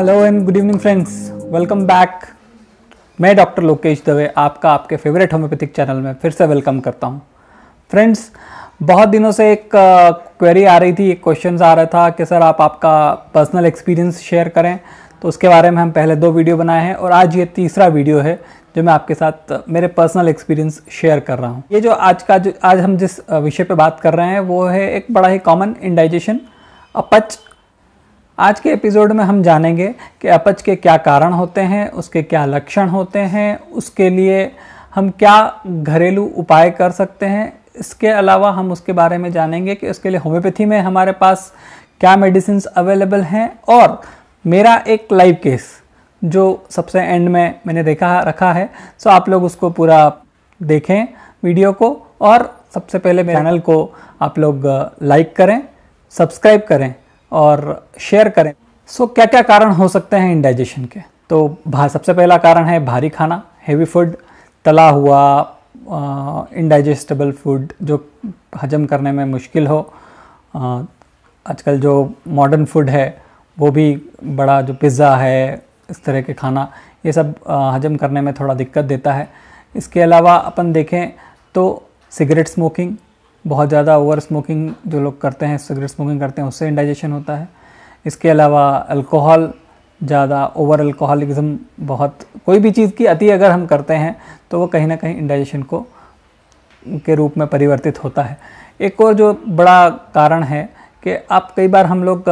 Hello and good evening friends welcome back मैं doctor Lokesh Dave आपका आपके फेवरेट होम्योपैथिक चैनल में फिर से वेलकम करता हूँ। फ्रेंड्स बहुत दिनों से एक क्वेरी आ रही थी, एक क्वेश्चन आ रहा था कि सर आप आपका पर्सनल एक्सपीरियंस शेयर करें। तो उसके बारे में हम पहले दो वीडियो बनाए हैं और आज ये तीसरा वीडियो है जो मैं आपके साथ मेरे पर्सनल एक्सपीरियंस शेयर कर रहा हूँ। ये जो आज का जो, आज हम जिस विषय पर बात कर रहे हैं वो है एक बड़ा ही कॉमन इंडाइजेशन अपच आज के एपिसोड में हम जानेंगे कि अपच के क्या कारण होते हैं, उसके क्या लक्षण होते हैं, उसके लिए हम क्या घरेलू उपाय कर सकते हैं। इसके अलावा हम उसके बारे में जानेंगे कि उसके लिए होम्योपैथी में हमारे पास क्या मेडिसिन अवेलेबल हैं और मेरा एक लाइव केस जो सबसे एंड में मैंने देखा, रखा है। सो आप लोग उसको पूरा देखें वीडियो को और सबसे पहले मेरे चैनल को आप लोग लाइक करें, सब्सक्राइब करें। और शेयर करें। सो क्या क्या कारण हो सकते हैं इंडाइजेशन के? तो सबसे पहला कारण है भारी खाना हेवी फ़ूड तला हुआ इनडाइजेस्टेबल फ़ूड जो हजम करने में मुश्किल हो। आजकल जो मॉडर्न फ़ूड है, वो भी बड़ा जो पिज़्ज़ा है, इस तरह के खाना, ये सब हजम करने में थोड़ा दिक्कत देता है। इसके अलावा अपन देखें तो सिगरेट स्मोकिंग बहुत ज़्यादा ओवर स्मोकिंग जो लोग करते हैं सिगरेट स्मोकिंग करते हैं, उससे इंडाइजेशन होता है। इसके अलावा अल्कोहल ज़्यादा ओवर अल्कोहलिज्म बहुत, कोई भी चीज़ की अति अगर हम करते हैं तो वो कहीं ना कहीं इंडाइजेशन को, के रूप में परिवर्तित होता है। एक और जो बड़ा कारण है कि आप कई बार हम लोग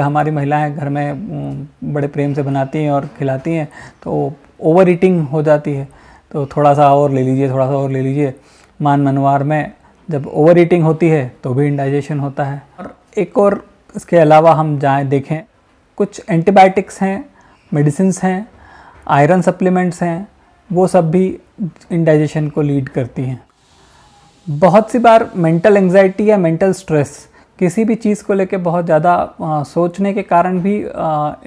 हमारी महिलाएँ घर में बड़े प्रेम से बनाती हैं और खिलाती हैं तो ओवर ईटिंग हो जाती है। तो थोड़ा सा और ले लीजिए, थोड़ा सा और ले लीजिए। मान मनवार में जब ओवर ईटिंग होती है तो भी इंडाइजेशन होता है। और एक और इसके अलावा हम जाएँ, देखें, कुछ एंटीबायोटिक्स हैं मेडिसिन हैं आयरन सप्लीमेंट्स हैं, वो सब भी इंडाइजेशन को लीड करती हैं। बहुत सी बार मेंटल एंजाइटी या मेंटल स्ट्रेस किसी भी चीज़ को लेकर बहुत ज़्यादा सोचने के कारण भी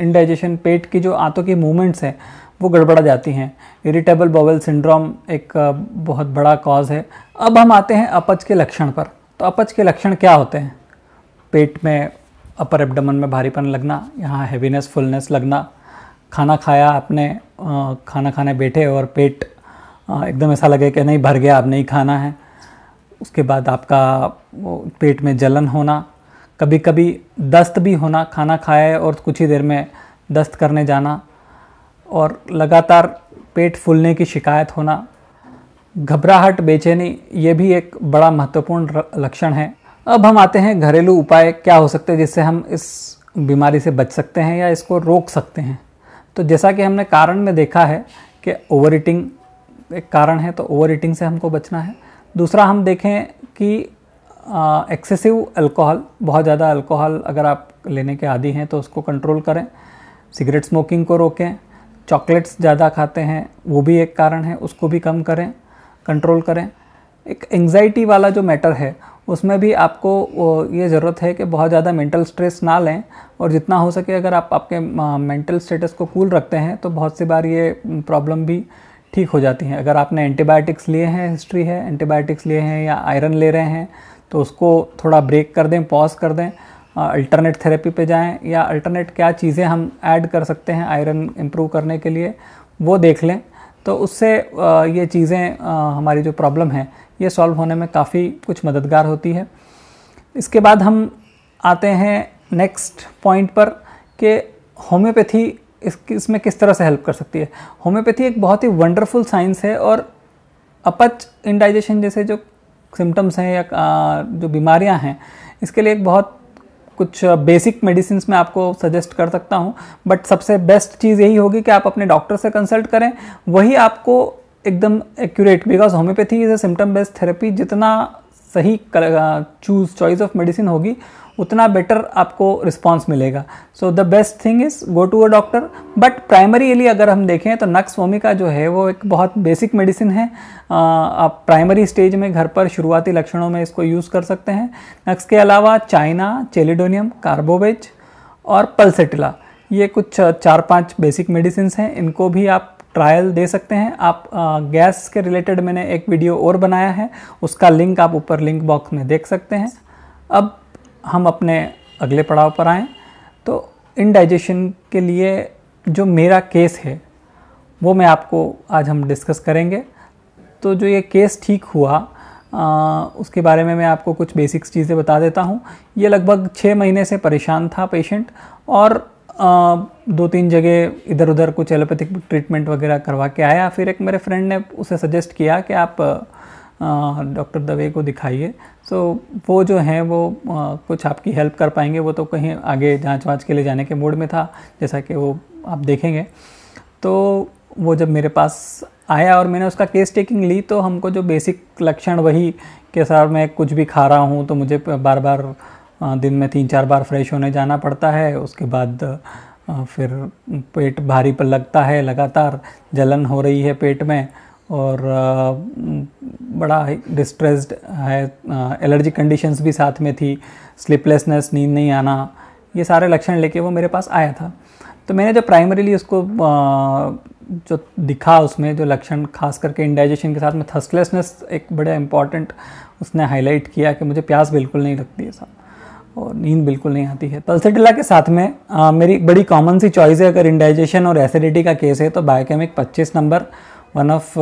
इंडाइजेशन पेट की जो आंतों की मूवमेंट्स हैं, वो गड़बड़ा जाती हैं। इरिटेबल बोवल सिंड्रोम एक बहुत बड़ा कॉज है। अब हम आते हैं अपच के लक्षण पर। तो अपच के लक्षण क्या होते हैं? पेट में अपर एब्डमन में भारीपन लगना, यहाँ हैवीनेस फुलनेस लगना, खाना खाया आपने खाना खाने बैठे और पेट एकदम ऐसा लगे कि नहीं, भर गया, अब नहीं खाना है। उसके बाद आपका पेट में जलन होना कभी कभी दस्त भी होना, खाना खाए और कुछ ही देर में दस्त करने जाना, और लगातार पेट फूलने की शिकायत होना घबराहट, बेचैनी, ये भी एक बड़ा महत्वपूर्ण लक्षण है। अब हम आते हैं घरेलू उपाय क्या हो सकते हैं जिससे हम इस बीमारी से बच सकते हैं या इसको रोक सकते हैं। तो जैसा कि हमने कारण में देखा है कि ओवर ईटिंग एक कारण है तो ओवर ईटिंग से हमको बचना है। दूसरा, हम देखें कि एक्सेसिव अल्कोहल, बहुत ज़्यादा अल्कोहल अगर आप लेने के आदि हैं तो उसको कंट्रोल करें। सिगरेट स्मोकिंग को रोकें। चॉकलेट्स ज़्यादा खाते हैं, वो भी एक कारण है, उसको भी कम करें। कंट्रोल करें। एक एंजाइटी वाला जो मैटर है, उसमें भी आपको ये ज़रूरत है कि बहुत ज़्यादा मेंटल स्ट्रेस ना लें और जितना हो सके अगर आप आपके मेंटल स्टेटस को कूल रखते हैं तो बहुत सी बार ये प्रॉब्लम भी ठीक हो जाती हैं। अगर आपने एंटीबायोटिक्स लिए हैं हिस्ट्री है एंटीबायोटिक्स लिए हैं या आयरन ले रहे हैं तो उसको थोड़ा ब्रेक कर दें पॉज कर दें अल्टरनेट थेरेपी पे जाएँ या अल्टरनेट क्या चीज़ें हम ऐड कर सकते हैं आयरन इम्प्रूव करने के लिए, वो देख लें। तो उससे ये चीज़ें हमारी जो प्रॉब्लम है, ये सॉल्व होने में काफ़ी कुछ मददगार होती है। इसके बाद हम आते हैं नेक्स्ट पॉइंट पर कि होम्योपैथी इस, इसमें किस तरह से हेल्प कर सकती है। होम्योपैथी एक बहुत ही वंडरफुल साइंस है और अपच इंडाइजेशन जैसे जो सिम्टम्स हैं या जो बीमारियाँ हैं, इसके लिए एक बहुत कुछ बेसिक मेडिसिन में आपको सजेस्ट कर सकता हूँ बट सबसे बेस्ट चीज़ यही होगी कि आप अपने डॉक्टर से कंसल्ट करें। वही आपको एकदम accurate because homeopathy is a symptom based therapy जितना सही चूज़ चॉइस ऑफ़ मेडिसिन होगी, उतना बेटर आपको रिस्पॉन्स मिलेगा। So the best thing is go to a doctor but primarily अगर हम देखें तो नक्स वोमिका जो है, वो एक बहुत बेसिक मेडिसिन है। आप प्राइमरी स्टेज में घर पर शुरुआती लक्षणों में इसको यूज़ कर सकते हैं। नक्स के अलावा चाइना, चेलिडोनियम, कार्बोवेज और पल्सेटिला, ये कुछ चार पाँच बेसिक मेडिसिन हैं। इनको भी आप ट्रायल दे सकते हैं। आप गैस के रिलेटेड मैंने एक वीडियो और बनाया है। उसका लिंक आप ऊपर लिंक बॉक्स में देख सकते हैं। अब हम अपने अगले पड़ाव पर आएँ। तो इनडाइजेशन के लिए जो मेरा केस है वो मैं आपको आज हम डिस्कस करेंगे। तो जो ये केस ठीक हुआ आ, उसके बारे में मैं आपको कुछ बेसिक्स चीज़ें बता देता हूँ। ये लगभग छः महीने से परेशान था पेशेंट और दो तीन जगह इधर उधर कुछ एलोपैथिक ट्रीटमेंट वगैरह करवा के आया। फिर एक मेरे फ्रेंड ने उसे सजेस्ट किया कि आप डॉक्टर दवे को दिखाइए। सो वो जो हैं वो आ, कुछ आपकी हेल्प कर पाएँगे। वो तो कहीं आगे जाँच वाँच के लिए जाने के मूड में था जैसा कि वो आप देखेंगे। तो वो जब मेरे पास आया और मैंने उसका केस टेकिंग ली तो हमको जो बेसिक लक्षण वही कि सर मैं कुछ भी खा रहा हूँ तो मुझे बार बार दिन में तीन चार बार फ्रेश होने जाना पड़ता है, उसके बाद फिर पेट भारी पर लगता है, लगातार जलन हो रही है पेट में और बड़ा डिस्ट्रेस्ड है एलर्जी कंडीशंस भी साथ में थी स्लीपलेसनेस नींद नहीं आना, ये सारे लक्षण लेके वो मेरे पास आया था। तो मैंने जब प्राइमरीली उसको जो दिखा उसमें, जो लक्षण खास करके इंडाइजेशन के साथ में थर्स्टलेसनेस एक बड़ा इंपॉर्टेंट उसने हाईलाइट किया कि मुझे प्यास बिल्कुल नहीं लगती है साहब और नींद बिल्कुल नहीं आती है। पल्सेटिला के साथ में आ, मेरी बड़ी कॉमन सी चॉइस है अगर इंडाइजेशन और एसिडिटी का केस है तो biochemic 25 number one of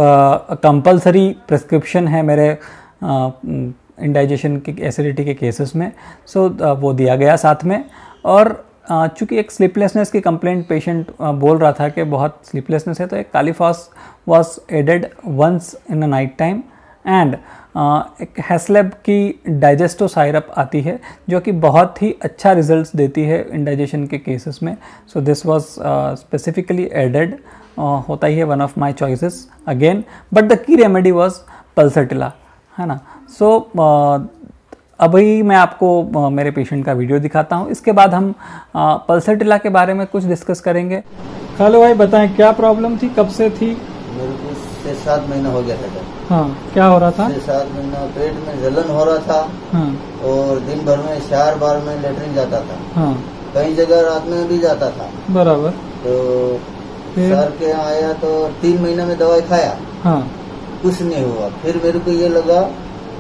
compulsory prescription है मेरे इंडाइजेशन के एसिडिटी के केसेस में। सो so, uh, वो दिया गया साथ में। और चूँकि एक स्लीपलेसनेस की कंप्लेंट पेशेंट बोल रहा था कि बहुत स्लीपलेसनेस है तो एक kali phos was added once in a night time and एक हैसलेब की डाइजेस्टो साइरप आती है जो कि बहुत ही अच्छा रिजल्ट्स देती है इंडाइजेशन के केसेस में। So this was specifically added होता ही है one of my choices again but the key remedy was pulsatilla है ना? सो so, uh, अभी मैं आपको मेरे पेशेंट का वीडियो दिखाता हूँ। इसके बाद हम पल्सटिला के बारे में कुछ डिस्कस करेंगे। हेलो भाई बताएँ क्या प्रॉब्लम थी? कब से थी? छह सात महीना हो गया था हाँ क्या हो रहा था? छह सात महीना पेट में जलन हो रहा था हाँ। और दिन भर में चार बार में लेटरिन जाता था। हाँ। कई जगह रात में भी जाता था। बराबर। तो सर के यहाँ आया तो तीन महीना में दवाई खाया। हाँ। कुछ नहीं हुआ। फिर मेरे को ये लगा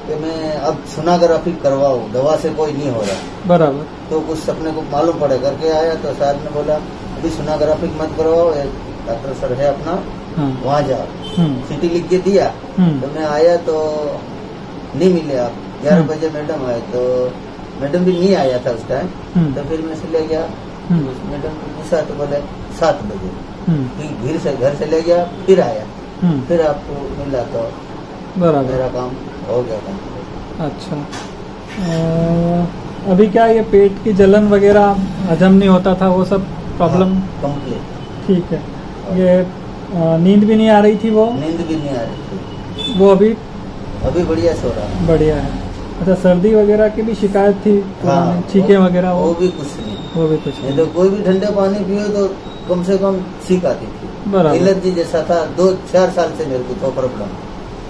कि मैं अब सोनाग्राफी करवाऊ दवा से कोई नहीं हो रहा। बराबर। तो कुछ सपने को मालूम पड़े। करके आया तो सर ने बोला अभी सोनाग्राफी मत करवाओ डॉक्टर सर है अपना हाँ। वहाँ जाओ। सिटी लिख के दिया हम्म। तो मैं आया तो नहीं मिले आप। ग्यारह हम्म। बजे मैडम आए तो मैडम भी नहीं आया था उस टाइम हम्म। तो फिर मैं से ले गया। मैडम को पूछा तो बोले सात बजे। फिर से घर से ले गया फिर आया। फिर आपको मिला तो मेरा काम हो गया था। अच्छा। आ, अभी क्या ये पेट की जलन वगैरह हजम नहीं होता था वो सब प्रॉब्लम कंप्लीट हाँ, ठीक है। ये नींद भी नहीं आ रही थी वो? नींद भी नहीं आ रही थी। वो अभी? अभी बढ़िया सो रहा बढ़िया है। अच्छा सर्दी वगैरह की भी शिकायत थी? हाँ, छीके वगैरह वो, वो भी कुछ नहीं। वो भी कुछ नहीं तो कोई भी ठंडे पानी पियो तो कम से कम छीक आती थी। एलर्जी जैसा था दो चार साल से मेरे को तो प्रॉब्लम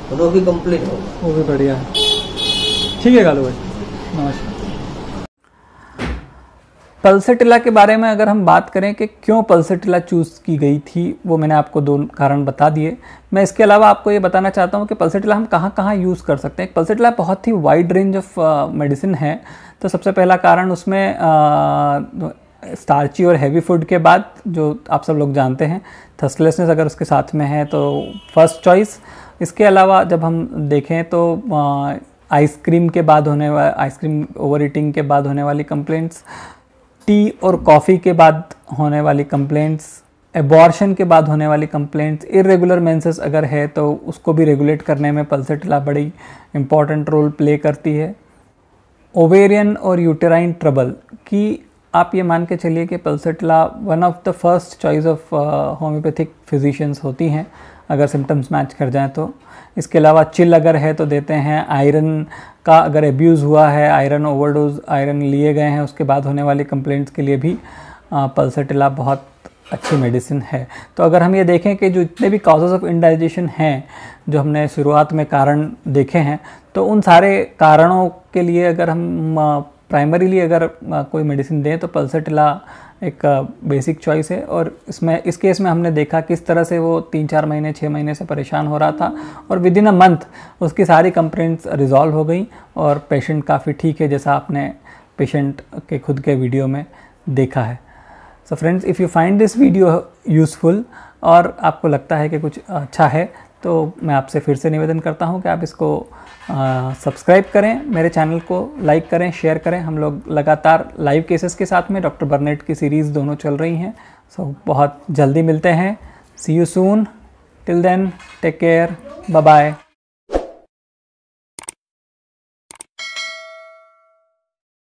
तो वो भी कंप्लीट होगा वो भी बढ़िया है। ठीक है गालू भाई। नमस्कार। पल्सेटिला के बारे में अगर हम बात करें कि क्यों पल्सेटिला चूज़ की गई थी, वो मैंने आपको दो कारण बता दिए। मैं इसके अलावा आपको ये बताना चाहता हूँ कि पल्सेटिला हम कहाँ कहाँ यूज़ कर सकते हैं। पल्सेटिला बहुत ही वाइड रेंज ऑफ़ मेडिसिन है। तो सबसे पहला कारण उसमें स्टार्ची और हैवी फ़ूड के बाद, जो आप सब लोग जानते हैं थर्सलेसनेस अगर उसके साथ में है तो फ़र्स्ट चॉइस इसके अलावा जब हम देखें तो आइसक्रीम के बाद होने वाला आइसक्रीम ओवर ईटिंग के बाद होने वाली कंप्लेंट्स टी और कॉफ़ी के बाद होने वाली कंप्लेंट्स एबॉर्शन के बाद होने वाली कंप्लेंट्स इरेगुलर मेंसेस अगर है तो उसको भी रेगुलेट करने में पल्सेटिला बड़ी इंपॉर्टेंट रोल प्ले करती है। ओवेरियन और यूटेराइन ट्रबल की आप ये मान के चलिए कि pulsatilla one of the first choice of homeopathic physicians होती हैं। अगर सिम्टम्स मैच कर जाएँ तो। इसके अलावा चिल अगर है तो देते हैं आयरन का अगर एब्यूज़ हुआ है आयरन ओवरडोज आयरन लिए गए हैं, उसके बाद होने वाली कंप्लेंट्स के लिए भी पल्सेटिला बहुत अच्छी मेडिसिन है। तो अगर हम ये देखें कि जो इतने भी काजेज ऑफ़ इंडाइजेशन हैं, जो हमने शुरुआत में कारण देखे हैं तो उन सारे कारणों के लिए अगर हम प्राइमरीली अगर कोई मेडिसिन दें तो पल्सेटिला एक बेसिक चॉइस है और इसमें, इस केस में हमने देखा किस तरह से वो तीन चार महीने छः महीने से परेशान हो रहा था और विद इन अ मंथ उसकी सारी कंप्लेंट्स रिजॉल्व हो गई और पेशेंट काफ़ी ठीक है जैसा आपने पेशेंट के खुद के वीडियो में देखा है। So friends if you find this video useful और आपको लगता है कि कुछ अच्छा है तो मैं आपसे फिर से निवेदन करता हूँ कि आप इसको सब्सक्राइब करें मेरे चैनल को लाइक करें शेयर करें। हम लोग लगातार लाइव केसेस के साथ में डॉक्टर बर्नेट की सीरीज़ दोनों चल रही हैं। सो so, बहुत जल्दी मिलते हैं। See you soon till then take care bye